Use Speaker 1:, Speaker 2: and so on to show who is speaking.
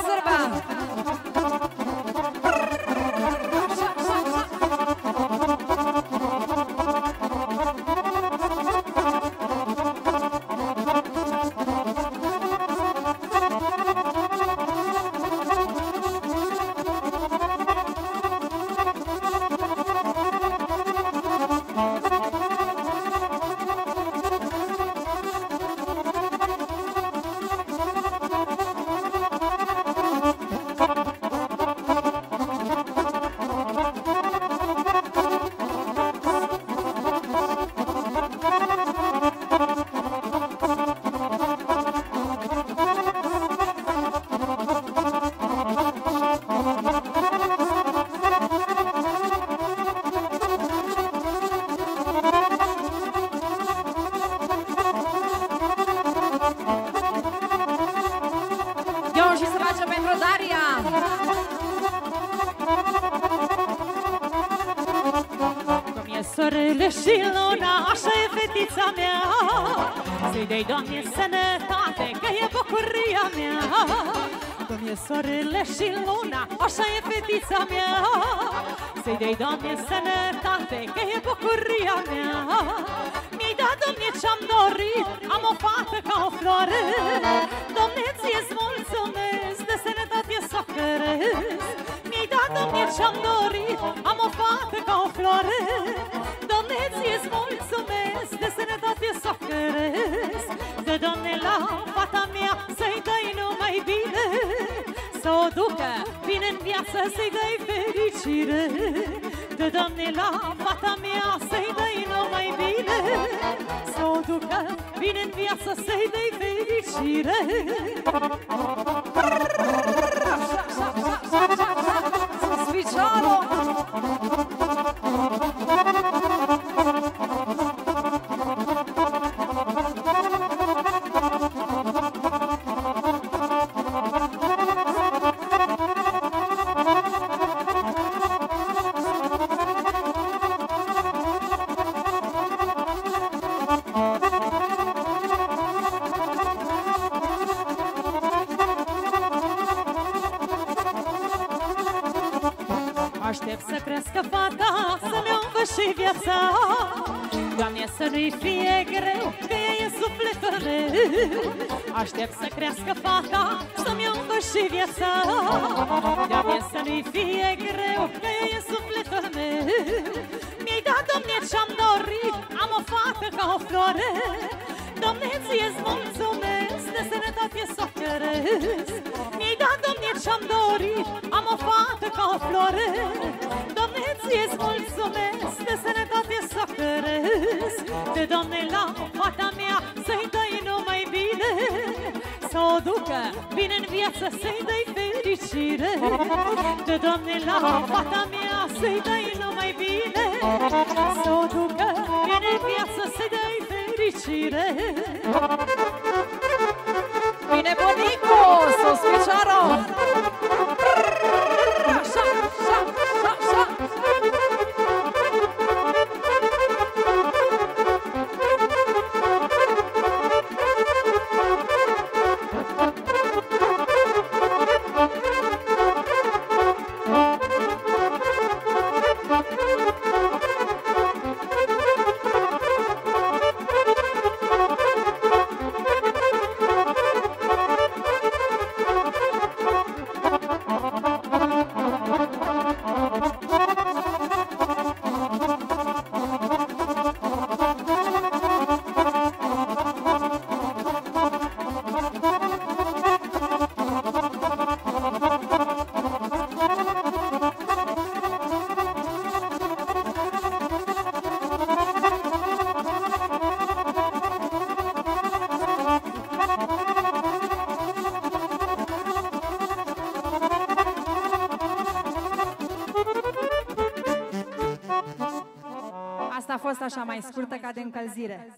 Speaker 1: ضربة Soarele și luna, așa e fetița mea. Să-i dai, Doamne, sănătate, că e bucuria mea. Cum e soarele și luna, așa e fetița mea. Să-i dai, Doamne, sănătate, că e bucuria mea. Mi-ai dat, Doamne, ce-am dorit, am o fată ca o floare. Doamne, ție-ți mulțumesc, de sănătate să căresc. Mi-ai dat, Doamne, ce-am dorit, am o fată ca o floare Doamne la fata mea Să-i dai numai bine Să o ducă bine în viață Să-i dai fericire. De Doamne la fata mea Să-i dai numai bine Să o ducă bine în viață Să-i dai fericire Aștept să crească fata, să-mi învăși viața. Doamne, să nu-i fie greu, că ea e sufletul meu Aștept să crească fata, să-mi învăși viața. Doamne, să nu-i fie greu, că ea e sufletul meu Mi-ai dat, Doamne, ce-am dorit, am o fată ca o floare. Doamne, ție-ți mulțumesc, de sănătate să căresc Mi-ai dat, Doamne, ce-am dorit, am o fată ca o floare. Doamne, ție-ți mulțumesc, de sănătate să căresc De, Doamne, la fata mea să-i dai numai bine. Să o ducă bine în viață, să-i dai fericire. De, Doamne, la fata mea să-i dai numai bine. Să o ducă bine în viață, să-i dai fericire
Speaker 2: Bine, bunicu! Sus picioarul!
Speaker 3: A fost așa mai scurtă ca de încălzire.